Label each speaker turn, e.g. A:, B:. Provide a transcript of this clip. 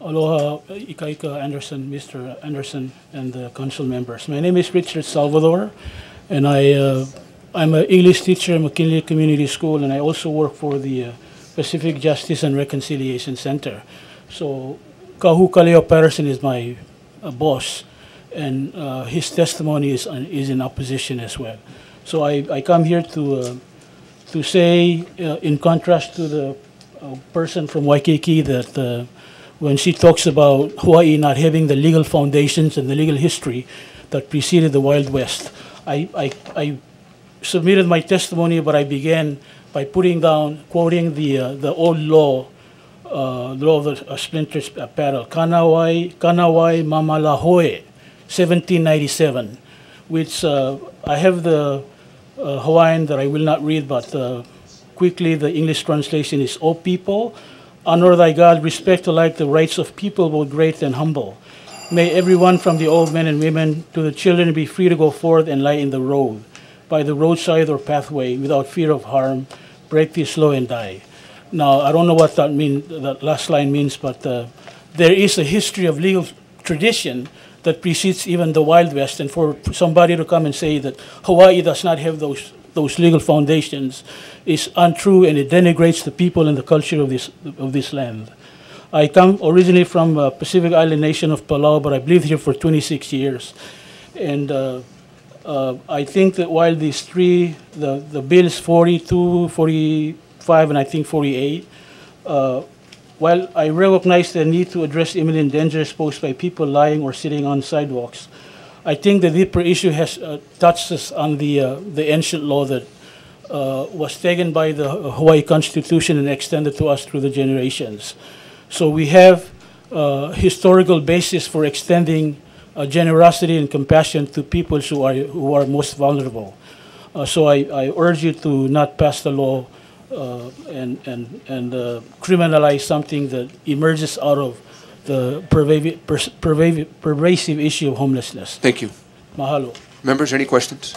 A: Aloha, Ikaika Anderson, Mr. Anderson, and the council members. My name is Richard Salvador, and I, uh, I'm an English teacher at McKinley Community School, and I also work for the uh, Pacific Justice and Reconciliation Center. So Kahu Kaleo Patterson is my uh, boss, and uh, his testimony is, is in opposition as well. So I, I come here to, uh, to say, uh, in contrast to the uh, person from Waikiki, that uh, when she talks about Hawaii not having the legal foundations and the legal history that preceded the Wild West, I, I, I submitted my testimony, but I began by putting down, quoting the, uh, the old law, uh, law of the uh, splinters uh, paddle, Kanawai, Kanawai Mamalahoe, 1797, which uh, I have the uh, Hawaiian that I will not read, but uh, quickly the English translation is, O people, honor thy God, respect alike the rights of people, both great and humble. May everyone from the old men and women to the children be free to go forth and lie in the road, by the roadside or pathway, without fear of harm, break this law and die. Now, I don't know what that mean, that last line means, but uh, there is a history of legal tradition that precedes even the Wild West, and for somebody to come and say that Hawaii does not have those those legal foundations is untrue, and it denigrates the people and the culture of this of this land. I come originally from uh, Pacific Island nation of Palau, but I've lived here for 26 years, and. Uh, uh, I think that while these three, the, the bills 42, 45, and I think 48, uh, while I recognize the need to address imminent dangers posed by people lying or sitting on sidewalks, I think the deeper issue has uh, touched us on the, uh, the ancient law that uh, was taken by the Hawaii Constitution and extended to us through the generations. So we have uh, historical basis for extending uh, generosity and compassion to people who are, who are most vulnerable. Uh, so I, I urge you to not pass the law uh, and, and, and criminalize something that emerges out of the pervasive, pervasive, pervasive issue of homelessness.
B: Thank you.
A: Mahalo.
B: Members, any questions?